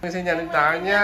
isinya ditanya